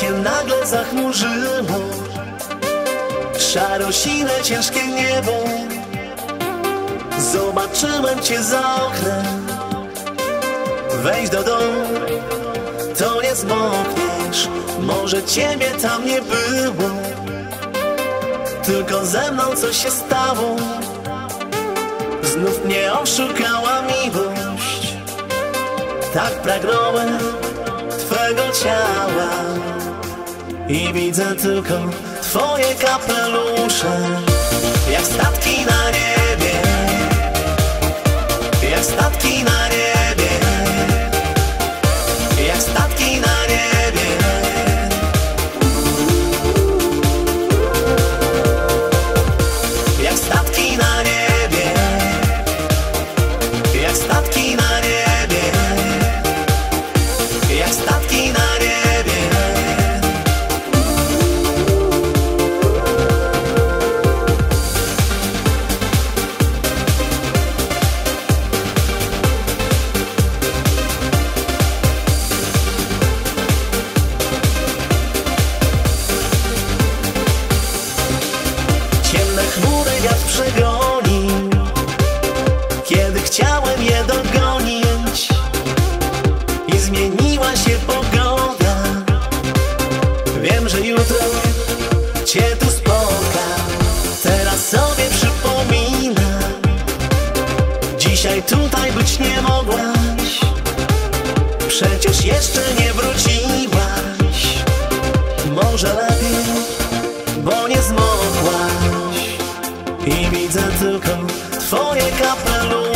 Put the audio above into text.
Się nagle zachmurzyło. Szarosine ciężkie niebo. Zobaczyłem cię za oknem. Wejdź do domu. To nie zmokniesz. Może ciebie tam nie było. Tylko ze mną coś się stało. Znów mnie oszukała miłość. Tak pragnąłem Twego ciała I widzę tylko Twoje kapelusze chmury wiatr przegonił Kiedy chciałem je dogonić jutro Cię tu spotkam Teraz sobie przypominam Dzisiaj tutaj być nie mogłaś. Przecież jeszcze nie wróciłaś. Może lepiej bo nie zmokłaś I widzę tylko twoje kapelusze